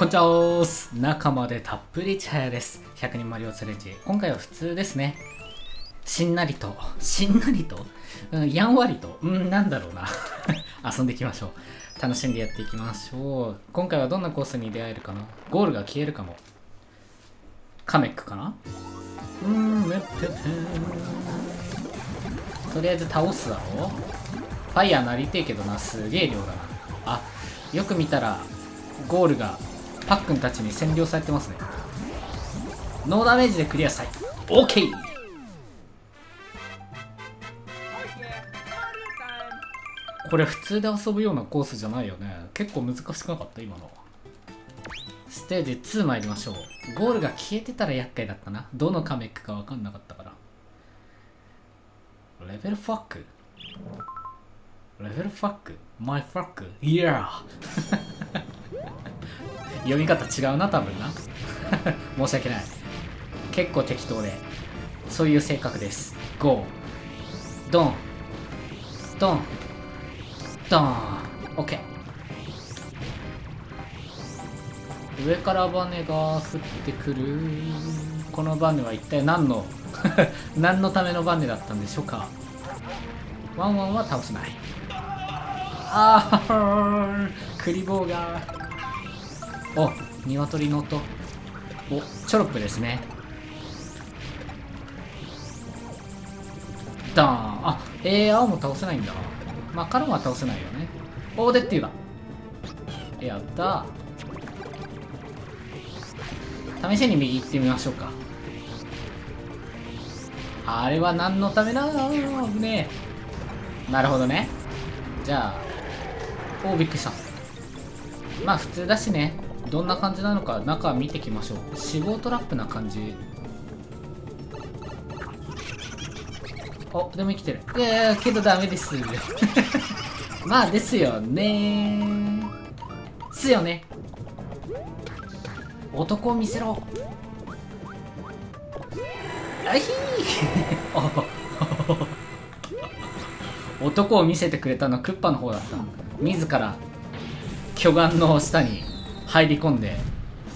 こんにちは。す仲間でたっぷり茶屋です100人マリオチャレンジ今回は。普通ですねしんなりとしんなりと、うん、やんわりとうんなんだろうな遊んでいきましょう楽しんでやっていきましょう今回は。どんなコースに出会えるかなゴールが消えるかもカメックかなうんめっぺぺとりあえず倒すだろファイヤーなりてえけどなすげえ量だなあよく見たらゴールがパックンたちに占領されてますね。ノーダメージでクリアしたい。OK これ普通で遊ぶようなコースじゃないよね。結構難しくなかった？今の。ステージ2参りましょう。ゴールが消えてたら厄介だったな。どのカメックか分かんなかったから。レベルファック。レベルファック。マイファック。イヤー読み方違うな多分な。申し訳ない。結構適当で。そういう性格です。ゴー。ドン。ドン。ドン。オッケー。上からバネが降ってくる。このバネは一体何の？何のためのバネだったんでしょうか。ワンワンは倒せない。ああ クリボーが。お鶏の音。おチョロップですね。ダーン。あえー、青も倒せないんだ。まあカロンは倒せないよね。おーでっていうだやった試しに右行ってみましょうか。あれは何のためなのね。なるほどね。じゃあおびっくりした。まあ普通だしね。どんな感じなのか中見てきましょう。死亡トラップな感じ。おでも生きてる。いやいやけどダメです まあですよね。すよね。男を見せろ。あひー。男を見せてくれたのはクッパの方だった。自ら巨岩の下に。入り込んで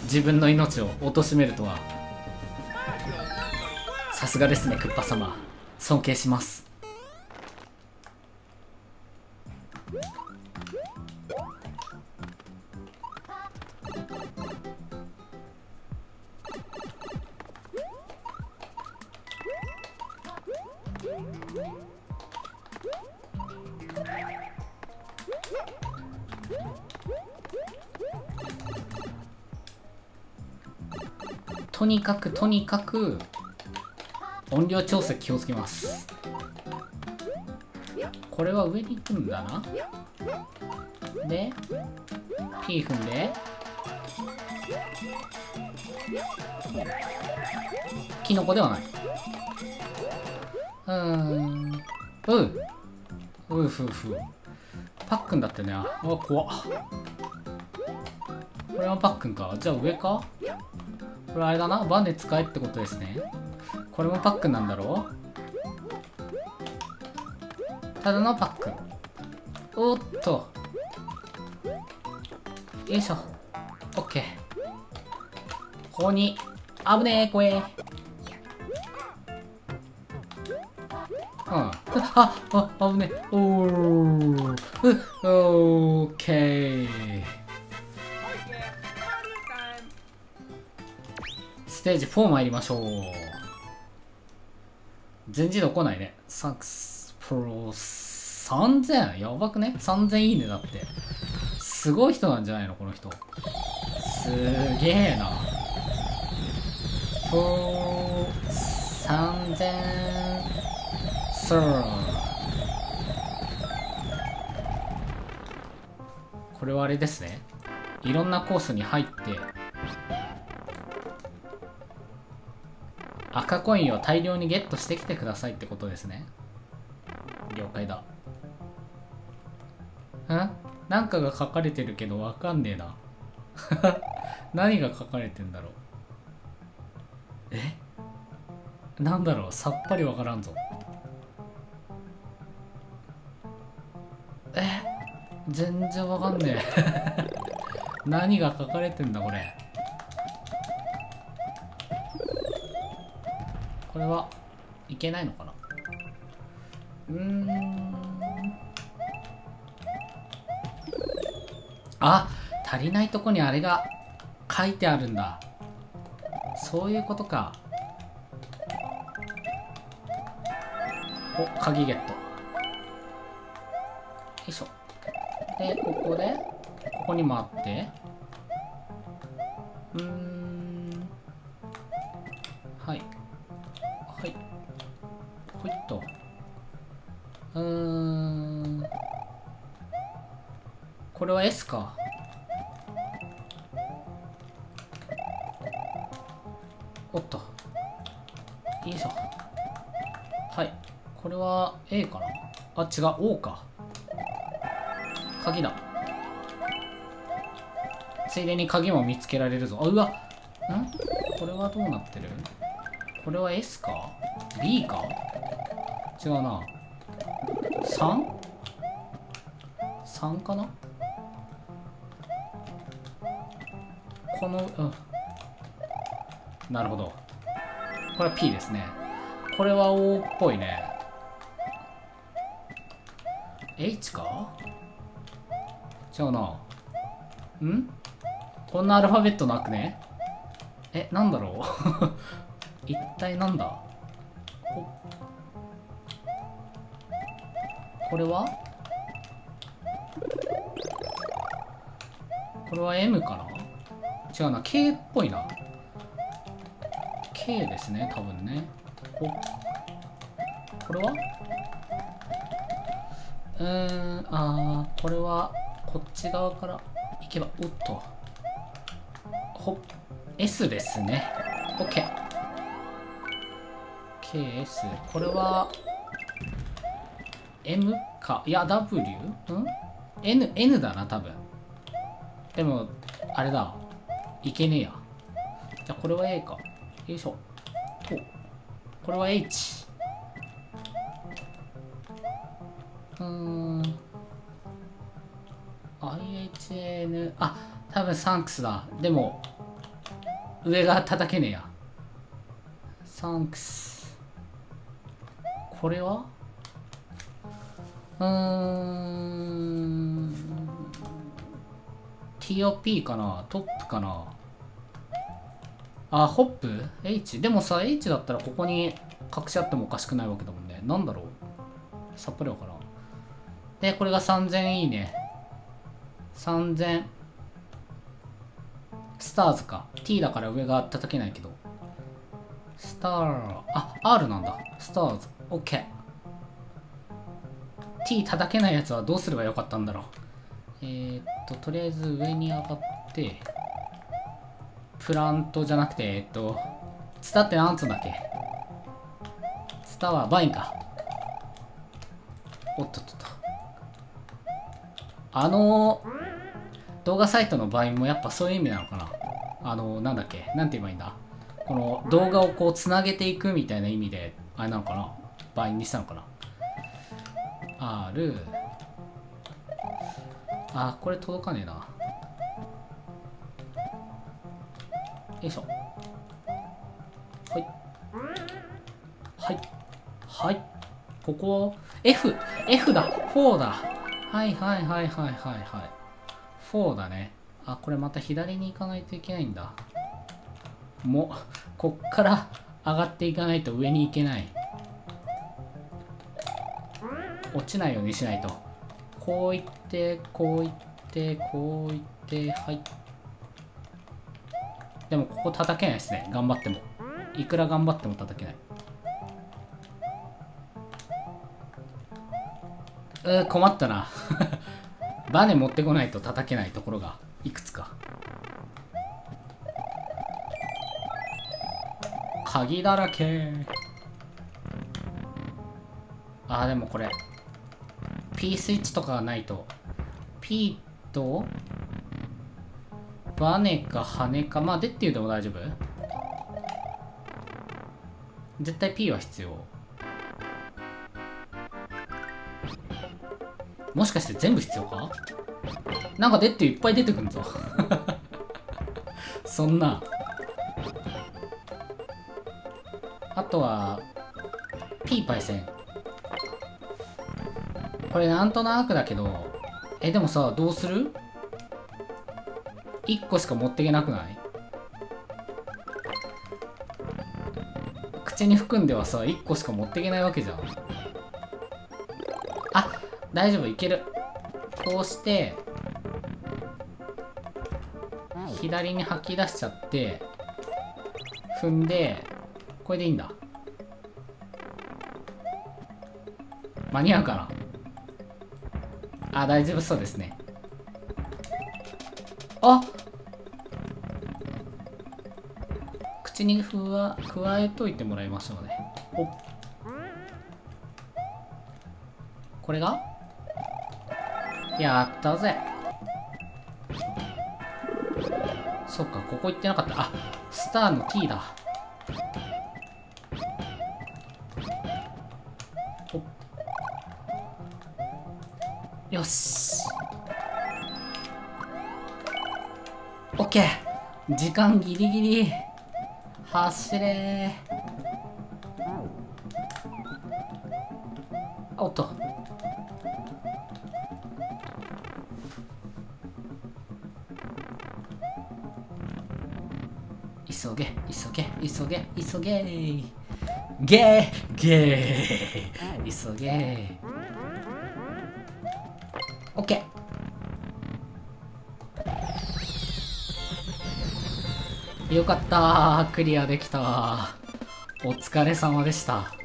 自分の命を貶めるとは。さすがですねクッパ様。尊敬します。とにかくとにかく音量調整気をつけます。これは上に行くんだな。で P 踏んで。キノコではない。うーん。ううふふパックンだってね。あ怖っ。これはパックンか。じゃあ上か？これあれだなバネ使えってことですねこれもパックンなんだろう？ただのパックンおっとよいしょオッケーここに危ねえこえうん。あ、あ、危ねえ。おー。オーケー。テージ4参りましょう。全自動来ないね。サクスプロ 3000? やばくね ?3000 いいねだって。すごい人なんじゃないのこの人。すげえな。フォー、3000、スー。これはあれですね。いろんなコースに入って、赤コインを大量にゲットしてきてくださいってことですね。了解だ。んなんかが書かれてるけどわかんねえな。何が書かれてんだろう。え？なんだろう？さっぱりわからんぞ。え？全然わかんねえ。何が書かれてんだこれ。これはいけないのかな？うーん。あ足りないとこにあれが書いてあるんだ。そういうことか。お鍵ゲット。よいしょ。でここでここにもあって。うーん。これは S か。おっと。よいしょはい。これは A かな。あ違う。O か。鍵だ。ついでに鍵も見つけられるぞ。あうわ。ん？これはどうなってる？これは S か ?B か？違うな。3?3 かな？このうん。なるほど。これは P ですね。これは O っぽいね。H か？違うな。ん？こんなアルファベットなくね？え、なんだろう？一体なんだ？これは？これは M かな？違うな。K っぽいな。K ですね多分ね。おこれは？うーんあーこれはこっち側から行けばおっと。ほっ S ですね。OK KS これは M か。いや W? ん？N, N だな多分。でもあれだ。いけねえや。じゃあこれは A か。よいしょ。とこれは H うーん。IHN あ多分サンクスだ。でも上が叩けねえや。サンクス。これは？うーん。TOP かな？トップかな？あ、ホップ ?H? でもさ、H だったらここに隠しあってもおかしくないわけだもんね。なんだろう？さっぱりわからん。で、これが3000いいね。3000。スターズか。T だから上が叩けないけど。スター、あ、R なんだ。スターズ。OK。T 叩けないやつはどうすればよかったんだろう。えー、っと、とりあえず上に上がって、プラントじゃなくて、えっと、ツタって何つうんだっけ？ツタはバインか。おっとっとっと。あの動画サイトのバインもやっぱそういう意味なのかなあのなんだっけ？なんて言えばいいんだ？この動画をこうつなげていくみたいな意味で、あれなのかな？バインにしたのかな ?R あ、これ届かねえな。よいしょ。はい。はい。はい。ここ F F だ。4だ。はいはいはいはいはいはい。4だね。あこれまた左に行かないといけないんだ。もうこっから上がっていかないと上に行けない。落ちないようにしないと。こう行ってこう行ってこう行ってはい。でもここ叩けないですね。頑張っても。いくら頑張っても叩けない。うー困ったな。バネ持ってこないと叩けないところがいくつか。鍵だらけ。あーでもこれ P スイッチとかがないと。P とバネか羽かまあでっていうでも大丈夫？絶対 P は必要。もしかして全部必要か？なんかでっていっぱい出てくんぞ。そんな。あとはピーパイセン。これなんとなくだけど。えでもさどうする？?1 個しか持っていけなくない？口に含んではさ1個しか持っていけないわけじゃん。あ大丈夫いける。こうして左に吐き出しちゃって踏んでこれでいいんだ。間に合うかな？あ大丈夫そうですね。あ。口にふわ加えといてもらいましょうねお。これが？やったぜ。そっかここ行ってなかった。あスターのキーだ。よしオッケー時間ギリギリ。走れ。おっと。急げ急げ急げ急げ。ゲーゲー。急げ。オッケーよかったクリアできたお疲れ様でした。